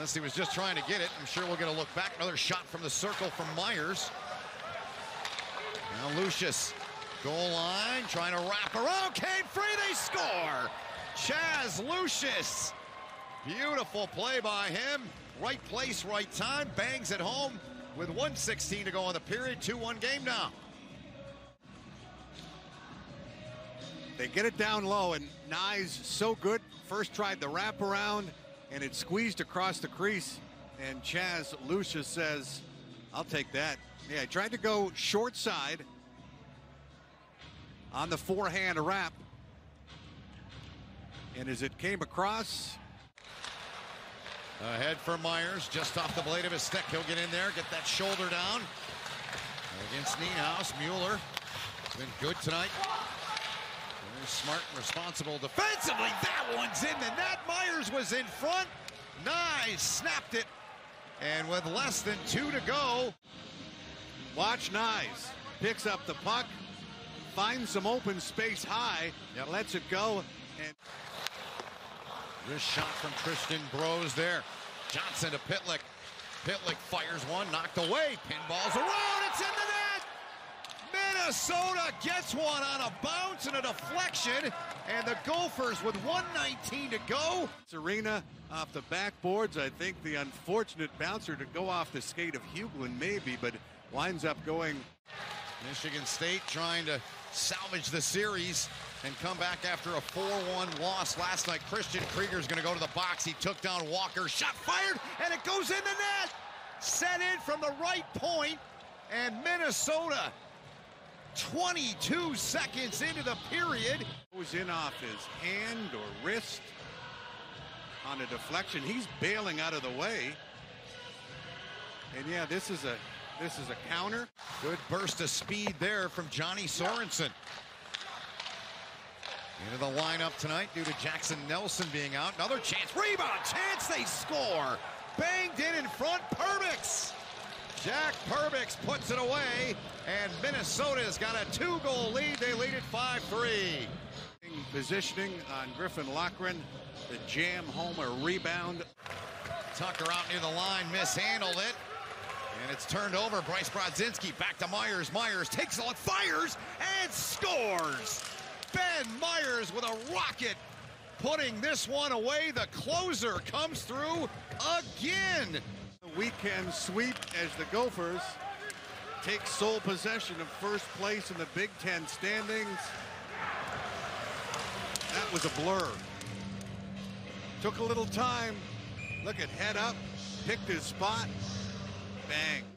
Unless he was just trying to get it. I'm sure we'll get a look back. Another shot from the circle from Meyers. Now Lucius, goal line, trying to wrap around. Came free, they score. Chaz Lucius. Beautiful play by him. Right place, right time. Bangs at home with 116 to go on the period. 2-1 game now. They get it down low, and Knies so good. First tried the wraparound, and it squeezed across the crease. And Chaz Lucius says, I'll take that. Yeah, he tried to go short side on the forehand wrap. And as it came across, Ahead for Meyers, just off the blade of his stick. He'll get in there, get that shoulder down. Against Niehaus, Mueller. Been good tonight. Very smart and responsible defensively. That one's in the net. Was in front. Nice, snapped it. And with less than two to go, watch Knies. Picks up the puck, finds some open space high, Yep. lets it go, and This shot from Tristan Broz there. Johnson to Pitlick. Pitlick fires one, knocked away. Pinballs around, it's in the net! Minnesota gets one on a bounce and a deflection, and the Gophers with 119 to go. Serena off the backboards. I think the unfortunate bouncer to go off the skate of Hughlin maybe, but winds up going. Michigan State trying to salvage the series and come back after a 4-1 loss last night. Christian Krygier's going to go to the box. He took down Walker. Shot fired, and it goes in the net. Set in from the right point, and Minnesota 22 seconds into the period. Goes in off his hand or wrist on a deflection. He's bailing out of the way. And yeah, this is a this is a counter. Good burst of speed there from Johnny Sorensen. Into the lineup tonight due to Jackson Nelson being out. Another chance. Rebound chance. They score. Banged in in front. Perbix. Jack Perbix puts it away. And Minnesota's got a two-goal lead. They lead it 5-3. Positioning on Griffin Loughran. The jam home a rebound. Tucker out near the line. Mishandled it. And it's turned over. Bryce Brodzinski back to Meyers. Meyers takes a look, fires, and scores. Ben Meyers with a rocket, putting this one away. The closer comes through again. Weekend sweep as the Gophers take sole possession of first place in the Big Ten standings. That was a blur. Took a little time. Look at head up, picked his spot, bang.